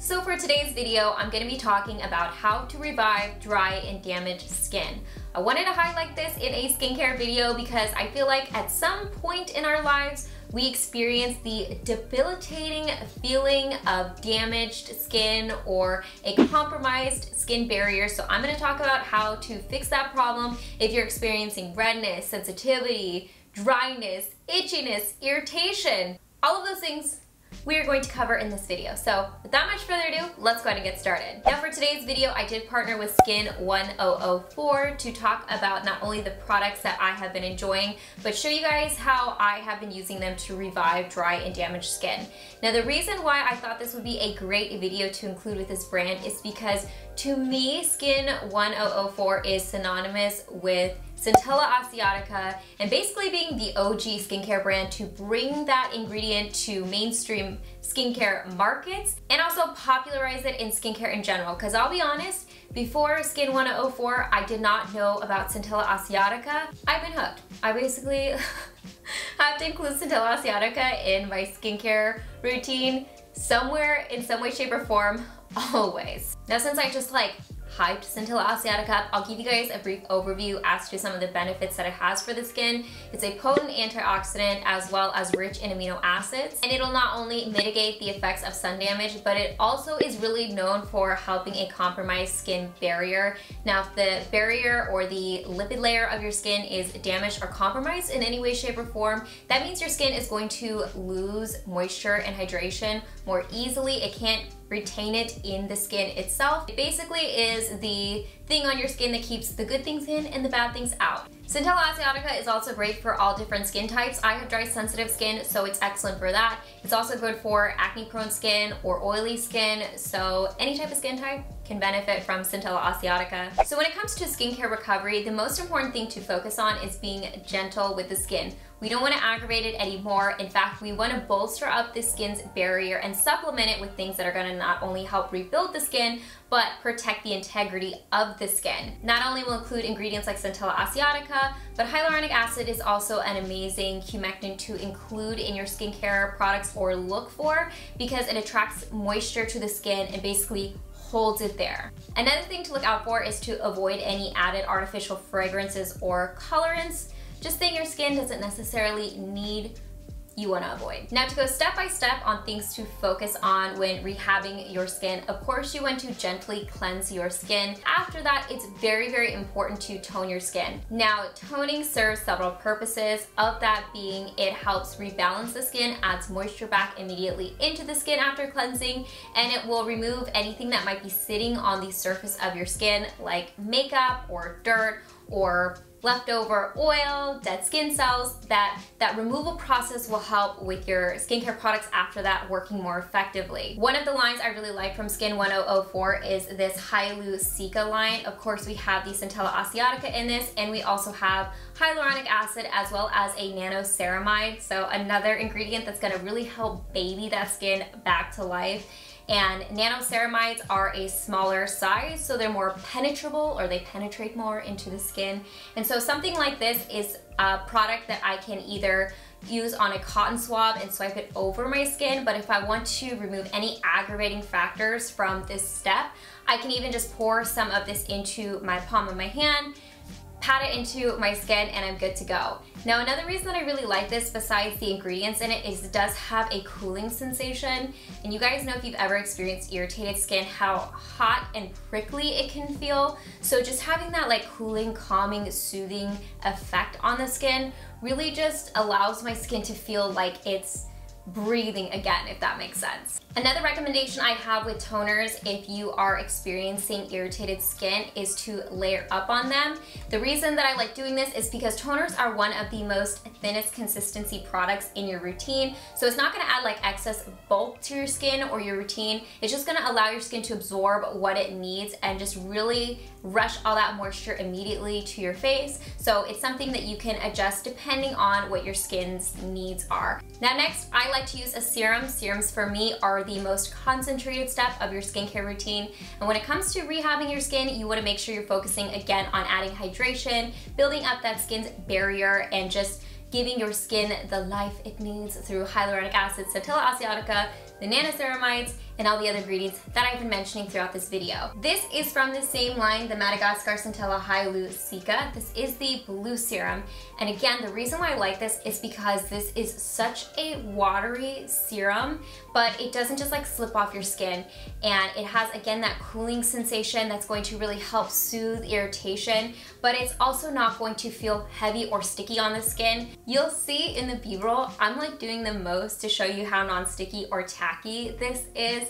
So for today's video, I'm gonna be talking about how to revive dry and damaged skin. I wanted to highlight this in a skincare video because I feel like at some point in our lives, we experience the debilitating feeling of damaged skin or a compromised skin barrier. So I'm gonna talk about how to fix that problem if you're experiencing redness, sensitivity, dryness, itchiness, irritation, all of those things we are going to cover in this video. So without much further ado, let's go ahead and get started. Now for today's video, I did partner with Skin 1004 to talk about not only the products that I have been enjoying, but show you guys how I have been using them to revive dry and damaged skin. Now the reason why I thought this would be a great video to include with this brand is because to me, Skin 1004 is synonymous with Centella Asiatica, and basically being the OG skincare brand to bring that ingredient to mainstream skincare markets and also popularize it in skincare in general. Because I'll be honest, before Skin 1004, I did not know about Centella Asiatica. I've been hooked. I basically have to include Centella Asiatica in my skincare routine somewhere in some way, shape, or form, always. Now since I just like hyped Centella Asiatica. I'll give you guys a brief overview as to some of the benefits that it has for the skin. It's a potent antioxidant as well as rich in amino acids. And it'll not only mitigate the effects of sun damage, but it also is really known for helping a compromised skin barrier. Now, if the barrier or the lipid layer of your skin is damaged or compromised in any way, shape, or form, that means your skin is going to lose moisture and hydration more easily. It can't retain it in the skin itself. It basically is the thing on your skin that keeps the good things in and the bad things out. Centella Asiatica is also great for all different skin types. I have dry sensitive skin, so it's excellent for that. It's also good for acne prone skin or oily skin, so any type of skin type can benefit from Centella Asiatica. So when it comes to skincare recovery, the most important thing to focus on is being gentle with the skin. We don't want to aggravate it anymore. In fact, we want to bolster up the skin's barrier and supplement it with things that are going to not only help rebuild the skin, but protect the integrity of the skin. Not only will include ingredients like Centella Asiatica, but hyaluronic acid is also an amazing humectant to include in your skincare products or look for because it attracts moisture to the skin and basically holds it there. Another thing to look out for is to avoid any added artificial fragrances or colorants. Just saying your skin doesn't necessarily need you want to avoid. Now to go step by step on things to focus on when rehabbing your skin, of course you want to gently cleanse your skin. After that, it's very, very important to tone your skin. Now toning serves several purposes, of that being it helps rebalance the skin, adds moisture back immediately into the skin after cleansing, and it will remove anything that might be sitting on the surface of your skin like makeup or dirt or leftover oil, dead skin cells, that, that removal process will help with your skincare products after that working more effectively. One of the lines I really like from Skin 1004 is this Hyalu-Cica line. Of course, we have the Centella Asiatica in this, and we also have hyaluronic acid as well as a nanoceramide. So another ingredient that's gonna really help baby that skin back to life and nanoceramides are a smaller size so they're more penetrable or they penetrate more into the skin and so something like this is a product that I can either use on a cotton swab and swipe it over my skin but if I want to remove any aggravating factors from this step I can even just pour some of this into my palm of my hand pat it into my skin and I'm good to go. Now another reason that I really like this besides the ingredients in it is it does have a cooling sensation and you guys know if you've ever experienced irritated skin how hot and prickly it can feel. So just having that like cooling, calming, soothing effect on the skin really just allows my skin to feel like it's breathing again, if that makes sense. Another recommendation I have with toners if you are experiencing irritated skin is to layer up on them. The reason that I like doing this is because toners are one of the most thinnest consistency products in your routine. So it's not gonna add like excess bulk to your skin or your routine. It's just gonna allow your skin to absorb what it needs and just really rush all that moisture immediately to your face. So it's something that you can adjust depending on what your skin's needs are. Now next, I like to use a serum. Serums for me are the most concentrated step of your skincare routine. And when it comes to rehabbing your skin, you wanna make sure you're focusing again on adding hydration, building up that skin's barrier, and just giving your skin the life it needs through hyaluronic acid, Centella Asiatica, the nanoceramides, and all the other ingredients that I've been mentioning throughout this video. This is from the same line, the Madagascar Centella Hyalu-Cica. This is the blue serum. And again, the reason why I like this is because this is such a watery serum, but it doesn't just like slip off your skin. And it has, again, that cooling sensation that's going to really help soothe irritation, but it's also not going to feel heavy or sticky on the skin. You'll see in the B-roll, I'm like doing the most to show you how non-sticky or tacky this is.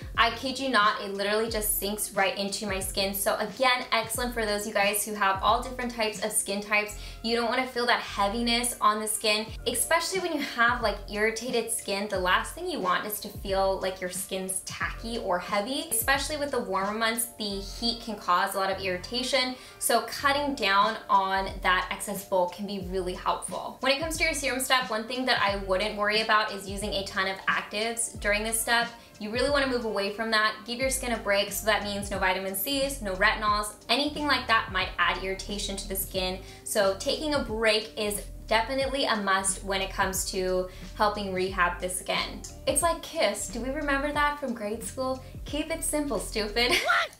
I kid you not, it literally just sinks right into my skin. So again, excellent for those you guys who have all different types of skin types. You don't wanna feel that heaviness on the skin, especially when you have like irritated skin. The last thing you want is to feel like your skin's tacky or heavy. Especially with the warmer months, the heat can cause a lot of irritation. So cutting down on that excess bulk can be really helpful. When it comes to your serum step, one thing that I wouldn't worry about is using a ton of actives during this step. You really wanna move away from that. Give your skin a break, so that means no vitamin C's, no retinols, anything like that might add irritation to the skin. So taking a break is definitely a must when it comes to helping rehab the skin. It's like KISS. Do we remember that from grade school? Keep it simple, stupid. What?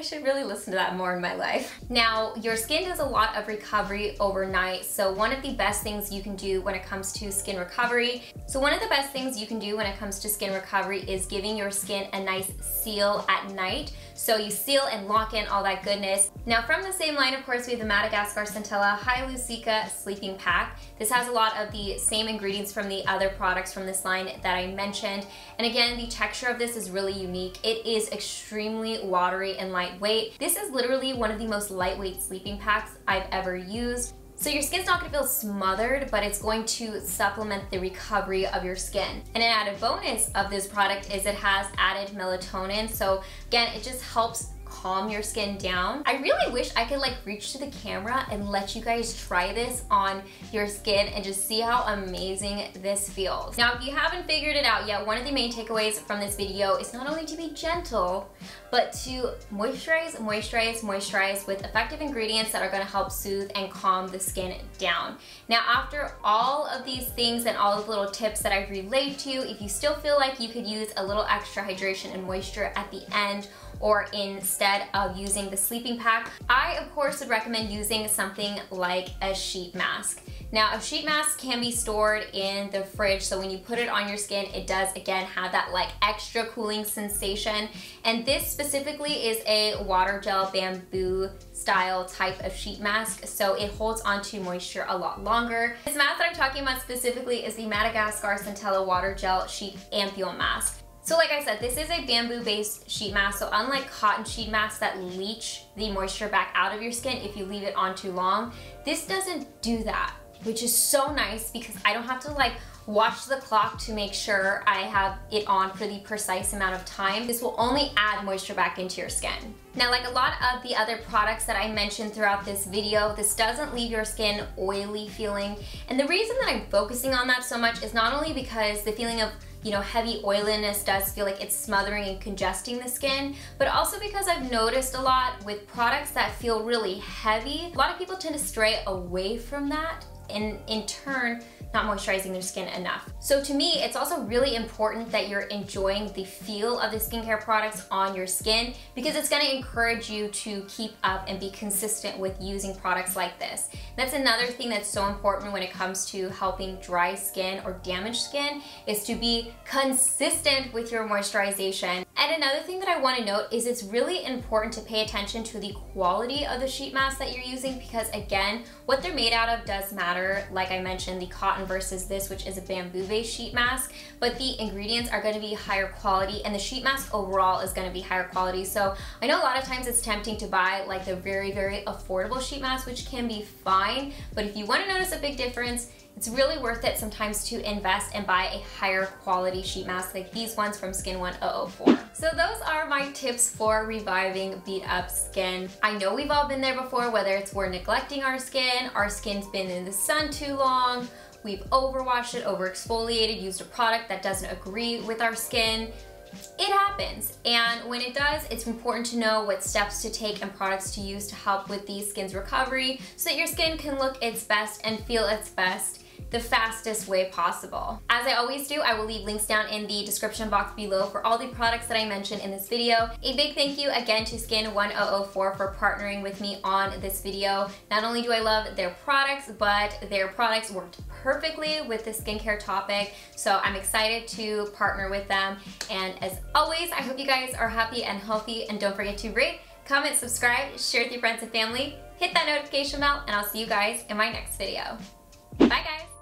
I should really listen to that more in my life. Now, your skin does a lot of recovery overnight, so one of the best things you can do when it comes to skin recovery, so one of the best things you can do when it comes to skin recovery is giving your skin a nice seal at night. So you seal and lock in all that goodness. Now from the same line, of course, we have the Madagascar Centella Hyalu-Cica Sleeping Pack. This has a lot of the same ingredients from the other products from this line that I mentioned. And again, the texture of this is really unique. It is extremely watery and lightweight. This is literally one of the most lightweight sleeping packs I've ever used. So your skin's not gonna feel smothered, but it's going to supplement the recovery of your skin. And an added bonus of this product is it has added melatonin. So again, it just helps calm your skin down. I really wish I could like reach to the camera and let you guys try this on your skin and just see how amazing this feels. Now, if you haven't figured it out yet, one of the main takeaways from this video is not only to be gentle, but to moisturize, moisturize, moisturize with effective ingredients that are gonna help soothe and calm the skin down. Now, after all of these things and all of the little tips that I've relayed to you, if you still feel like you could use a little extra hydration and moisture at the end or instead of using the sleeping pack, I of course would recommend using something like a sheet mask. Now a sheet mask can be stored in the fridge so when you put it on your skin it does again have that like extra cooling sensation and this specifically is a water gel bamboo style type of sheet mask so it holds onto moisture a lot longer. This mask that I'm talking about specifically is the Madagascar Centella Water Gel Sheet Ampoule Mask. So like I said, this is a bamboo based sheet mask. So unlike cotton sheet masks that leach the moisture back out of your skin if you leave it on too long, this doesn't do that, which is so nice because I don't have to like watch the clock to make sure I have it on for the precise amount of time. This will only add moisture back into your skin. Now, like a lot of the other products that I mentioned throughout this video, this doesn't leave your skin oily feeling. And the reason that I'm focusing on that so much is not only because the feeling of you know, heavy oiliness does feel like it's smothering and congesting the skin, but also because I've noticed a lot with products that feel really heavy, a lot of people tend to stray away from that and in turn not moisturizing their skin enough. So to me, it's also really important that you're enjoying the feel of the skincare products on your skin because it's gonna encourage you to keep up and be consistent with using products like this. That's another thing that's so important when it comes to helping dry skin or damaged skin is to be consistent with your moisturization. And another thing that I wanna note is it's really important to pay attention to the quality of the sheet mask that you're using because again, what they're made out of does matter. Like I mentioned, the cotton versus this, which is a bamboo based sheet mask, but the ingredients are gonna be higher quality and the sheet mask overall is gonna be higher quality. So I know a lot of times it's tempting to buy like the very, very affordable sheet mask, which can be fine, but if you wanna notice a big difference, it's really worth it sometimes to invest and buy a higher quality sheet mask like these ones from Skin 1004. So those are my tips for reviving beat up skin. I know we've all been there before, whether it's we're neglecting our skin, our skin's been in the sun too long, we've overwashed it, overexfoliated, used a product that doesn't agree with our skin. It happens, and when it does, it's important to know what steps to take and products to use to help with the skin's recovery so that your skin can look its best and feel its best the fastest way possible. As I always do, I will leave links down in the description box below for all the products that I mentioned in this video. A big thank you again to Skin1004 for partnering with me on this video. Not only do I love their products, but their products worked perfectly with the skincare topic. So I'm excited to partner with them. And as always, I hope you guys are happy and healthy and don't forget to rate, comment, subscribe, share with your friends and family, hit that notification bell, and I'll see you guys in my next video. Bye guys!